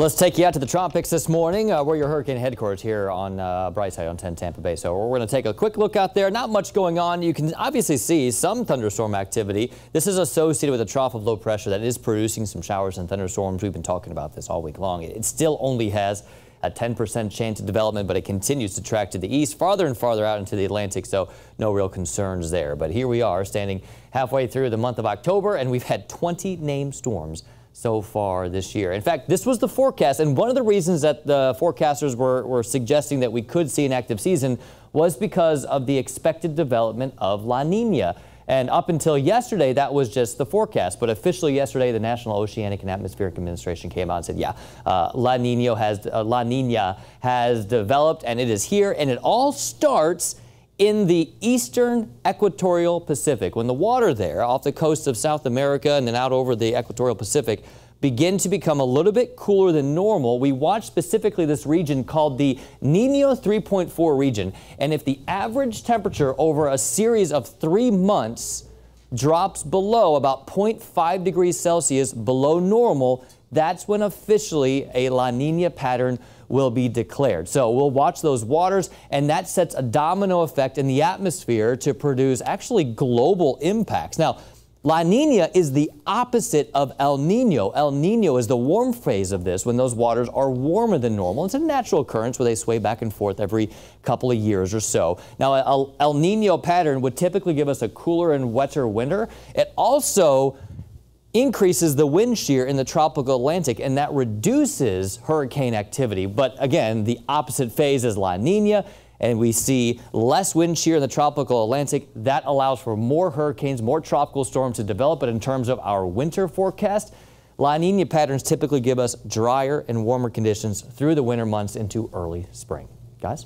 Let's take you out to the tropics this morning. Uh, we're your hurricane headquarters here on uh, Brightside on 10 Tampa Bay. So we're going to take a quick look out there. Not much going on. You can obviously see some thunderstorm activity. This is associated with a trough of low pressure that is producing some showers and thunderstorms. We've been talking about this all week long. It still only has a 10% chance of development, but it continues to track to the east, farther and farther out into the Atlantic, so no real concerns there. But here we are standing halfway through the month of October, and we've had 20 named storms so far this year. In fact, this was the forecast, and one of the reasons that the forecasters were, were suggesting that we could see an active season was because of the expected development of La Nina. And up until yesterday, that was just the forecast. But officially yesterday, the National Oceanic and Atmospheric Administration came out and said, yeah, uh, La, Nina has, uh, La Nina has developed and it is here. And it all starts in the eastern equatorial Pacific. When the water there off the coast of South America and then out over the equatorial Pacific begin to become a little bit cooler than normal, we watch specifically this region called the Nino 3.4 region. And if the average temperature over a series of three months drops below about 0.5 degrees Celsius below normal, that's when officially a La Nina pattern will be declared. So we'll watch those waters, and that sets a domino effect in the atmosphere to produce actually global impacts. Now, La Nina is the opposite of El Nino. El Nino is the warm phase of this when those waters are warmer than normal. It's a natural occurrence where they sway back and forth every couple of years or so. Now, El, El Nino pattern would typically give us a cooler and wetter winter. It also increases the wind shear in the tropical Atlantic, and that reduces hurricane activity. But again, the opposite phase is La Nina, and we see less wind shear in the tropical Atlantic. That allows for more hurricanes, more tropical storms to develop. But in terms of our winter forecast, La Nina patterns typically give us drier and warmer conditions through the winter months into early spring. Guys?